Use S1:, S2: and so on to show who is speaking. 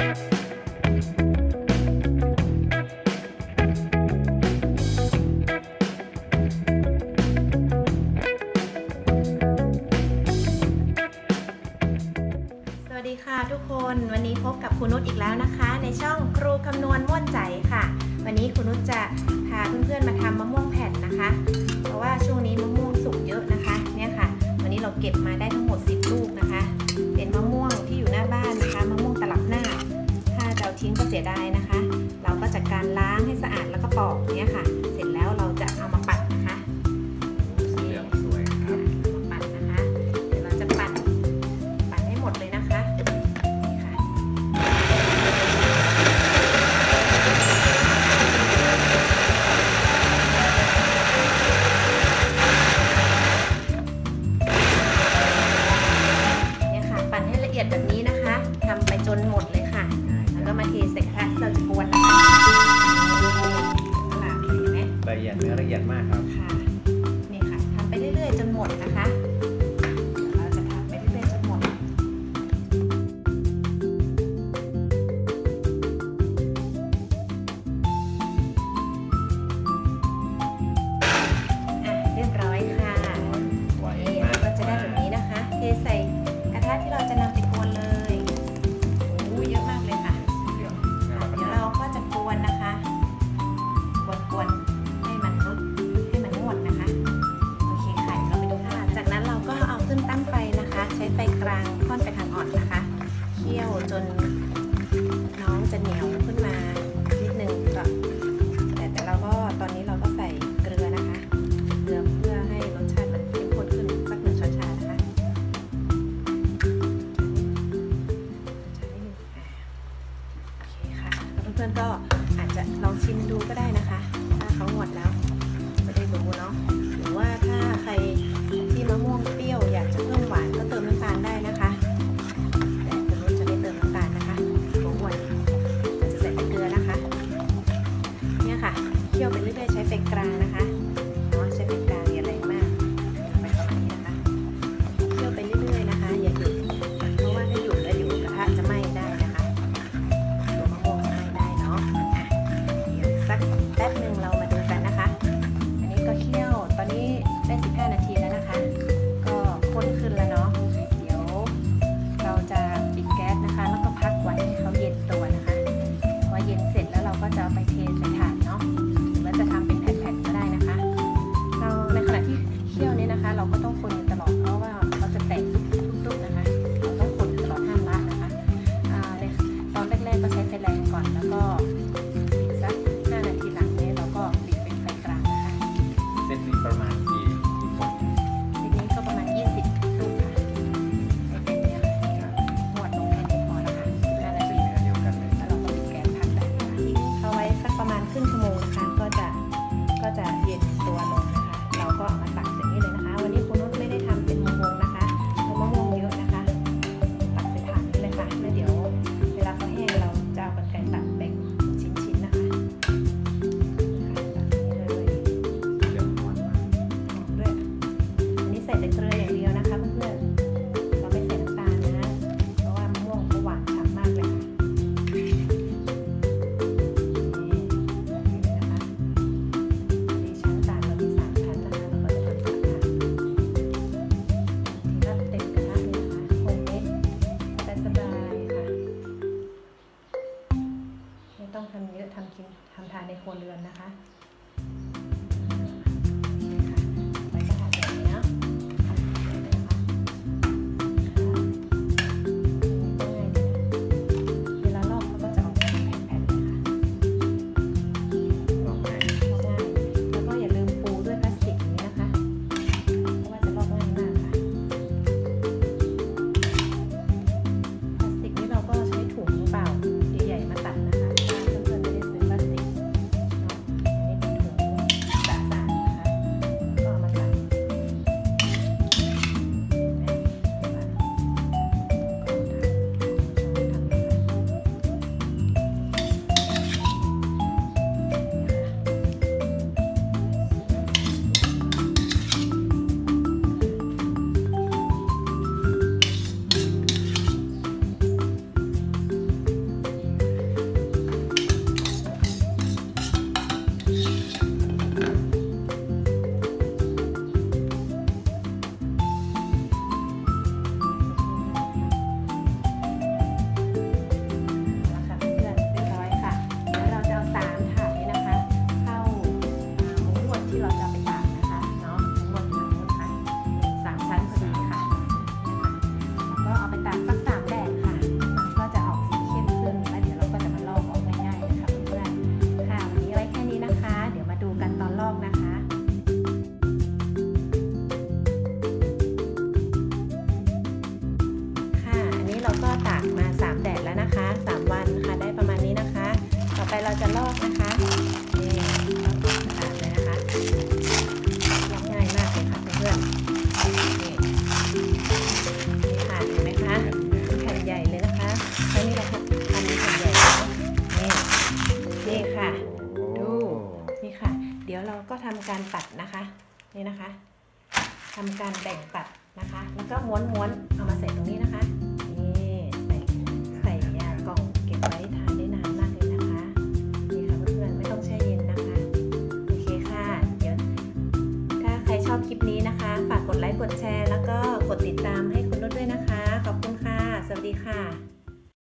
S1: สวัสดีค่ะทุกคนวันนี้พบกับคุณนุชอีกแล้วนะคะ ในช่องครูคำนวณม่วนใจค่ะ วันนี้คุณนุชจะพาเพื่อนๆมาทำมะม่วงแผ่นนะคะ เพราะว่าช่วงนี้มะม่วงสุกเยอะนะคะเนี่ยค่ะ วันนี้เราเก็บมาได้ทั้งหมด 10 ลูกนะคะ เป็นมะม่วงที่อยู่หน้าบ้านนะคะ ชิ้งก็เสียดายนะคะ เราก็จัดการล้างให้สะอาดแล้วก็ปอกเนี่ยค่ะ นื้
S2: อ
S1: ละเอียดมากค
S2: รับ
S1: พื่อนๆก็อาจจะลองชิมดูก็ได้นะคะ ถ้าเขาหมดแล้วจะได้รู้เนาะ ทำทานในครัวเรือนนะคะ อกนะคะนี่ลอกกระด
S2: เลย
S1: นะคะง่ายมากเลยค่ะเพื่อนๆนี่นี่ค่ะเห็นไหมคะแผ่นใหญ่เลยนะคะครั้งนี้เราทำแผ่นใหญ่แล้วนี่นี่ค่ะ ดู นี่ค่ะ เดี๋ยวเราก็ทำการปัดนะคะ นี่นะคะทำการแบ่งปัดนะคะ แล้วก็ม้วนม้วนๆเอามาใส่ตรงนี้นะคะ